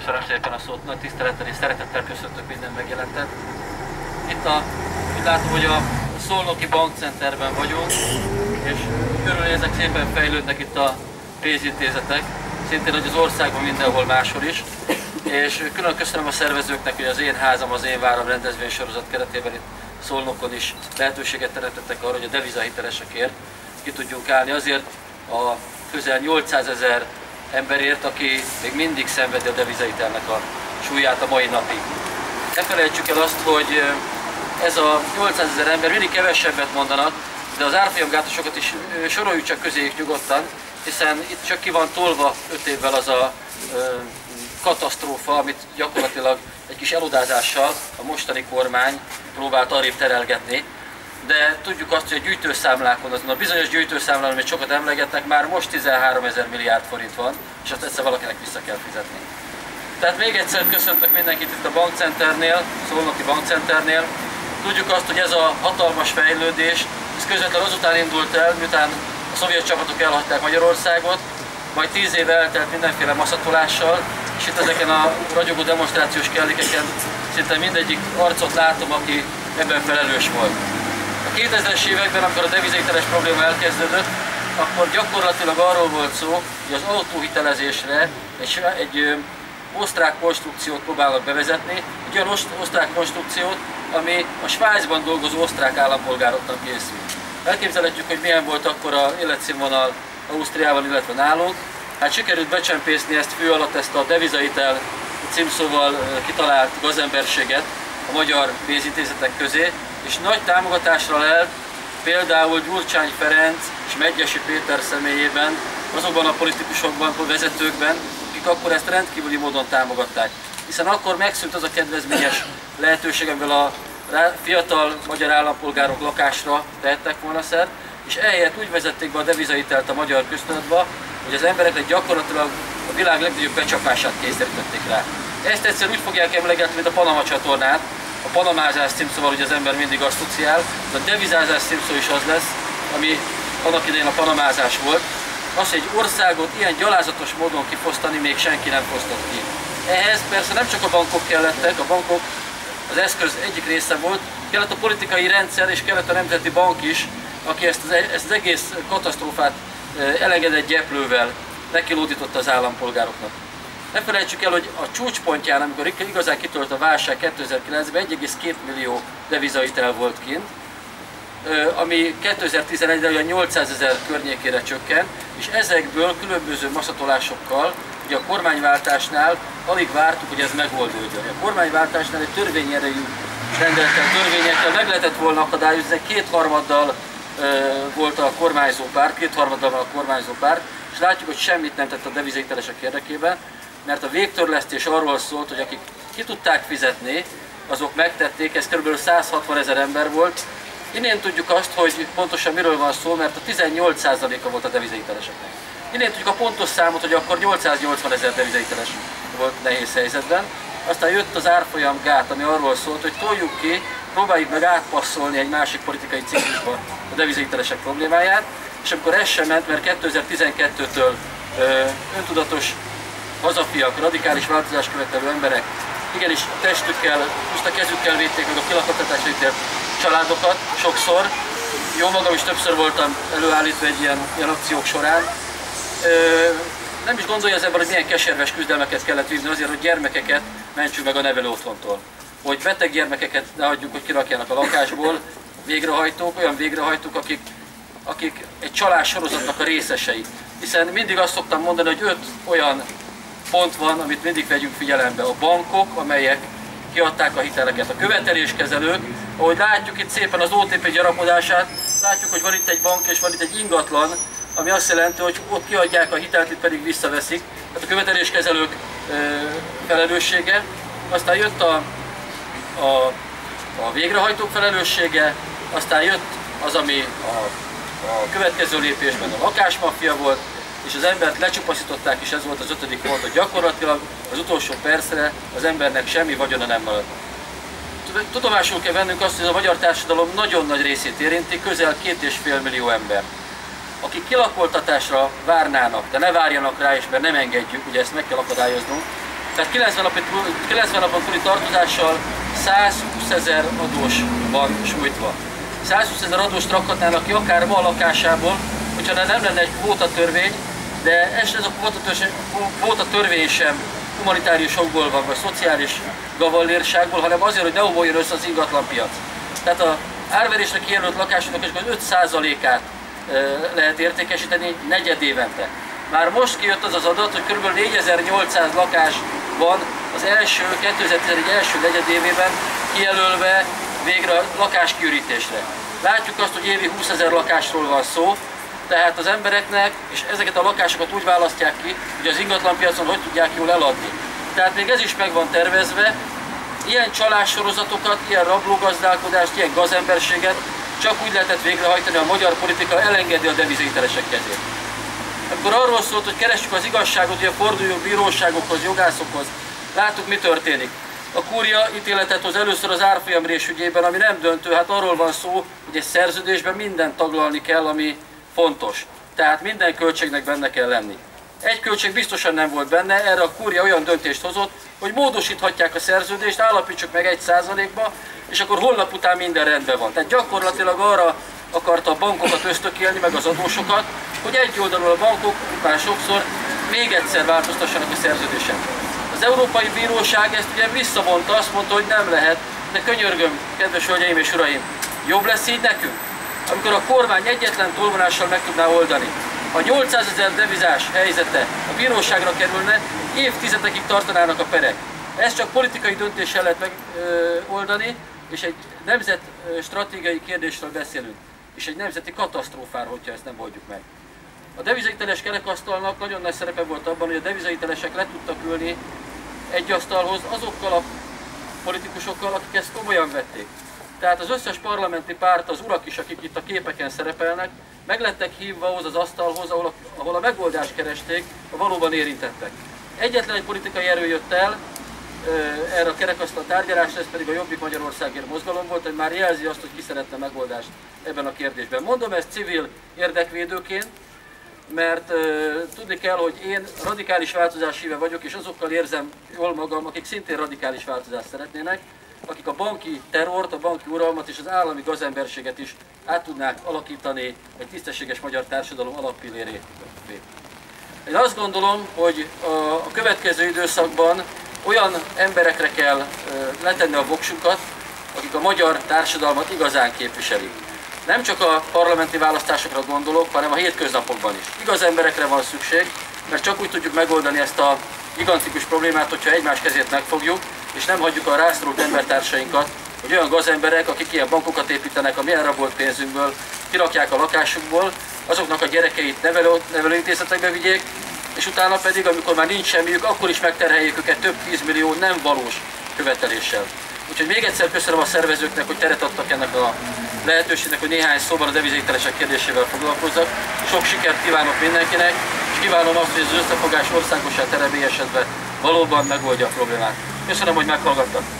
Köszönöm szépen a szót, nagy tisztelettel és szeretettel köszöntök minden megjelentet. Itt a, itt látom, hogy a Szolnoki Bankcenterben vagyunk, és körülnézek szépen fejlődnek itt a pénzintézetek, szintén hogy az országban mindenhol máshol is. És külön köszönöm a szervezőknek, hogy az én házam, az én váram rendezvénysorozat keretében itt Szolnokon is lehetőséget teremtettek arra, hogy a devizahitelesekért ki tudjunk állni. Azért a közel 800 ezer emberért, aki még mindig szenvedi a devizahitelnek a súlyát a mai napig. Ne felejtsük el azt, hogy ez a 800 ezer ember mindig kevesebbet mondanak, de az árfolyamgátosokat is soroljuk csak közéjük nyugodtan, hiszen itt csak ki van tolva 5 évvel az a katasztrófa, amit gyakorlatilag egy kis elodázással a mostani kormány próbált arrébb terelgetni. De tudjuk azt, hogy a gyűjtőszámlákon, azon a bizonyos gyűjtőszámlán, amit sokat emlegetnek, már most 13 ezer milliárd forint van, és azt egyszer valakinek vissza kell fizetni. Tehát még egyszer köszöntök mindenkit itt a bankcenternél, Szolnoki bankcenternél. Tudjuk azt, hogy ez a hatalmas fejlődés, ez közvetlenül azután indult el, miután a szovjet csapatok elhagyták Magyarországot, majd tíz év eltelt mindenféle maszatolással, és itt ezeken a ragyogó demonstrációs kellékeken szinte mindegyik arcot látom, aki ebben felelős volt. A 2000-es években, amikor a devizételes probléma elkezdődött, akkor gyakorlatilag arról volt szó, hogy az autóhitelezésre egy, egy osztrák konstrukciót próbálnak bevezetni, egy olyan osztrák konstrukciót, ami a Svájcban dolgozó osztrák állampolgároknak készült. Elképzelhetjük, hogy milyen volt akkor a életszínvonal Ausztriával, illetve nálunk. Hát sikerült becsempészni ezt fő alatt, ezt a devizaitel címszóval kitalált gazemberséget a magyar pénzintézetek közé, és nagy támogatásra lelt például Gyurcsány Ferenc és Megyesi Péter személyében, azokban a politikusokban, a vezetőkben, akik akkor ezt rendkívüli módon támogatták. Hiszen akkor megszűnt az a kedvezményes lehetőség, amivel a fiatal magyar állampolgárok lakásra tehettek volna szert, és ehelyett úgy vezették be a devizaitelt a magyar köztudatba, hogy az embereknek gyakorlatilag a világ legnagyobb becsapását kényszerítették rá. Ezt egyszer úgy fogják emlegetni, mint a Panama csatornát, a panamázás címszóval, hogy az ember mindig asszociál, de a devizázás címszó is az lesz, ami annak idején a panamázás volt. Az, egy országot ilyen gyalázatos módon kifosztani még senki nem fosztott ki. Ehhez persze nem csak a bankok kellettek, a bankok az eszköz egyik része volt, kellett a politikai rendszer és kellett a Nemzeti Bank is, aki ezt az, ezt az egész katasztrófát elengedett gyeplővel nekilódította az állampolgároknak. Ne felejtsük el, hogy a csúcspontján, amikor igazán kitölt a válság 2009-ben 1,2 millió devizaitel volt kint, ami 2011-re olyan 800 ezer környékére csökken, és ezekből különböző maszatolásokkal, ugye a kormányváltásnál alig vártuk, hogy ez megoldódjon. A kormányváltásnál egy törvényerejű rendelettel, törvényekkel meg lehetett volna akadályozni, kétharmaddal volt a kormányzó párt, kétharmaddal van a kormányzó párt, és látjuk, hogy semmit nem tett a devizételesek érdekében, mert a végtörlesztés arról szólt, hogy akik ki tudták fizetni, azok megtették, ez kb. 160 ezer ember volt. Innen tudjuk azt, hogy pontosan miről van szó, mert a 18%-a volt a devizételeseknek. Innen tudjuk a pontos számot, hogy akkor 880 ezer devizételes volt nehéz helyzetben. Aztán jött az árfolyam gát, ami arról szólt, hogy toljuk ki, próbáljuk meg átpasszolni egy másik politikai ciklusba a devizételesek problémáját, és amikor ez sem ment, mert 2012-től öntudatos hazafiak, radikális változás követelő emberek igenis a testükkel, most a kezükkel védték meg a kilakattatásra ítélt családokat sokszor. Jó magam is többször voltam előállítva egy ilyen, ilyen akciók során. Ö, nem is gondolja az ember, hogy milyen keserves küzdelmeket kellett vívni azért, hogy gyermekeket mentsük meg a nevelő otthontól. Hogy beteg gyermekeket ne hagyjuk, hogy kirakjanak a lakásból, végrehajtók, olyan végrehajtók, akik, akik egy csalás sorozatnak a részesei. Hiszen mindig azt szoktam mondani, hogy öt olyan pont van, amit mindig vegyünk figyelembe. A bankok, amelyek kiadták a hiteleket. A követeléskezelők, ahogy látjuk itt szépen az OTP gyarapodását, látjuk, hogy van itt egy bank és van itt egy ingatlan, ami azt jelenti, hogy ott kiadják a hitelt, itt pedig visszaveszik. Tehát a követeléskezelők ö, felelőssége. Aztán jött a, a, a végrehajtók felelőssége, aztán jött az, ami a, a következő lépésben a lakásmafia volt, és az embert lecsupaszították, és ez volt az ötödik pont, hogy gyakorlatilag az utolsó percre az embernek semmi vagyona nem maradt. Tudomásul kell vennünk azt, hogy a magyar társadalom nagyon nagy részét érinti, közel két és fél millió ember. Akik kilakoltatásra várnának, de ne várjanak rá, és mert nem engedjük, ugye ezt meg kell akadályoznunk, Tehát 90, napi, 90 napon túli tartozással 120 ezer adós van sújtva. 120 ezer adóst rakhatnának ki akár ma a lakásából, hogyha nem lenne egy kvóta törvény, de ez a kvóta törvény sem humanitárius okból van, vagy szociális gavallérságból, hanem azért, hogy ne omoljon össze az ingatlanpiac. Tehát a árverésre kijelölt lakásoknak is 5%-át lehet értékesíteni negyed évente. Már most kijött az az adat, hogy kb. 4800 lakás van az első, 2011 első negyedévében kijelölve végre lakáskiürítésre. Látjuk azt, hogy évi 20 ezer lakásról van szó, tehát az embereknek, és ezeket a lakásokat úgy választják ki, hogy az ingatlanpiacon hogy tudják jól eladni. Tehát még ez is meg van tervezve, ilyen csalássorozatokat, ilyen rablógazdálkodást, ilyen gazemberséget csak úgy lehetett végrehajtani, a magyar politika elengedi a devizételesek kezét. Akkor arról szólt, hogy keressük az igazságot, hogy a forduljunk bíróságokhoz, jogászokhoz. Láttuk, mi történik. A kúria ítéletet hoz először az árfolyamrés ügyében, ami nem döntő, hát arról van szó, hogy egy szerződésben mindent taglalni kell, ami fontos. Tehát minden költségnek benne kell lenni. Egy költség biztosan nem volt benne, erre a kúria olyan döntést hozott, hogy módosíthatják a szerződést, állapítsuk meg egy százalékba, és akkor holnap után minden rendben van. Tehát gyakorlatilag arra akarta a bankokat ösztökélni, meg az adósokat, hogy egy oldalon a bankok után sokszor még egyszer változtassanak a szerződésen. Az Európai Bíróság ezt ugye visszavonta, azt mondta, hogy nem lehet, de könyörgöm, kedves hölgyeim és uraim, jobb lesz így nekünk? Amikor a kormány egyetlen tolvonással meg tudná oldani, a 800 ezer devizás helyzete a bíróságra kerülne, évtizedekig tartanának a perek. Ezt csak politikai döntéssel lehet megoldani, és egy nemzet stratégiai kérdésről beszélünk, és egy nemzeti katasztrófáról, hogyha ezt nem oldjuk meg. A devizaiteles kerekasztalnak nagyon nagy szerepe volt abban, hogy a devizaitelesek le tudtak ülni egy asztalhoz azokkal a politikusokkal, akik ezt komolyan vették. Tehát az összes parlamenti párt, az urak is, akik itt a képeken szerepelnek, meg lettek hívva ahhoz az asztalhoz, ahol a, ahol a megoldást keresték a valóban érintettek. Egyetlen egy politikai erő jött el, erre a kerekasztal tárgyalásra, ez pedig a Jobbik Magyarországért mozgalom volt, hogy már jelzi azt, hogy ki szeretne megoldást ebben a kérdésben. Mondom ezt civil érdekvédőként, mert uh, tudni kell, hogy én radikális változás híve vagyok, és azokkal érzem jól magam, akik szintén radikális változást szeretnének, akik a banki terrort, a banki uralmat és az állami gazemberséget is át tudnák alakítani egy tisztességes magyar társadalom alappilléré. Én azt gondolom, hogy a következő időszakban olyan emberekre kell letenni a voksukat, akik a magyar társadalmat igazán képviselik. Nem csak a parlamenti választásokra gondolok, hanem a hétköznapokban is. Igaz emberekre van szükség, mert csak úgy tudjuk megoldani ezt a gigantikus problémát, hogyha egymás kezét megfogjuk, és nem hagyjuk a rászorult embertársainkat, hogy olyan gazemberek, akik ilyen bankokat építenek a mi elrabolt pénzünkből, kirakják a lakásukból, azoknak a gyerekeit nevelő, nevelőintézetekbe vigyék, és utána pedig, amikor már nincs semmiük, akkor is megterheljék őket több tízmillió nem valós követeléssel. Úgyhogy még egyszer köszönöm a szervezőknek, hogy teret adtak ennek a lehetőségnek, hogy néhány szóban a devizételesek kérdésével foglalkozzak. Sok sikert kívánok mindenkinek, és kívánom azt, hogy az összefogás országosan terebélyesedve valóban megoldja a problémát. Köszönöm, hogy meghallgattak.